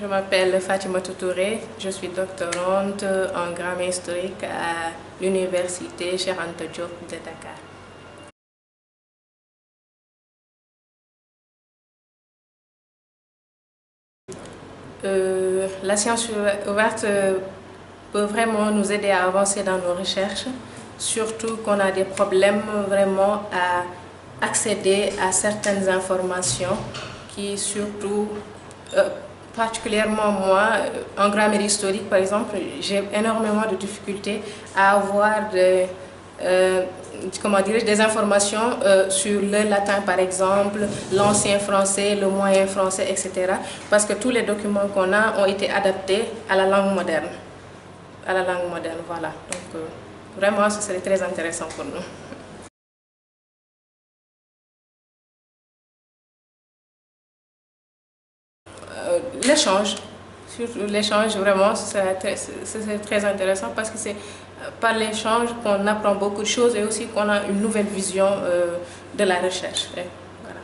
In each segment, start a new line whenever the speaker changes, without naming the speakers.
Je m'appelle Fatima Touré, je suis doctorante en grammaire historique à l'université Diop de Dakar. Euh, la science ouverte peut vraiment nous aider à avancer dans nos recherches, surtout qu'on a des problèmes vraiment à accéder à certaines informations qui surtout, euh, particulièrement moi, en grammaire historique par exemple, j'ai énormément de difficultés à avoir euh, comment dire, des informations euh, sur le latin par exemple, l'ancien français, le moyen français, etc. Parce que tous les documents qu'on a ont été adaptés à la langue moderne. À la langue moderne, voilà. Donc euh, vraiment, ce serait très intéressant pour nous. L'échange, surtout l'échange, vraiment, c'est très, très, intéressant parce que c'est par l'échange qu'on apprend beaucoup de choses et aussi qu'on a une nouvelle vision euh, de la recherche. Voilà.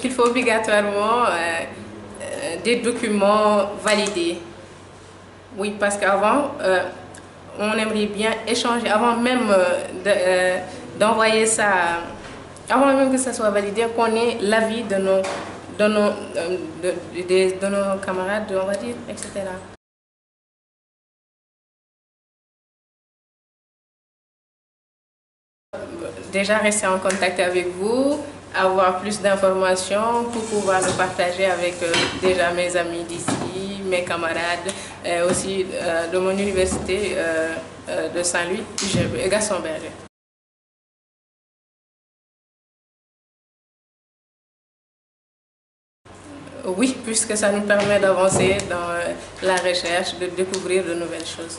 Qu'il faut obligatoirement euh, des documents validés. Oui, parce qu'avant, on aimerait bien échanger, avant même d'envoyer ça, avant même que ça soit validé, qu'on ait l'avis de nos, de, nos, de, de, de, nos camarades, on va dire, etc. Déjà rester en contact avec vous, avoir plus d'informations pour pouvoir le partager avec euh, déjà mes amis d'ici, mes camarades, et aussi euh, de mon université euh, de Saint-Louis, Gaston Berger. Oui, puisque ça nous permet d'avancer dans la recherche, de découvrir de nouvelles choses.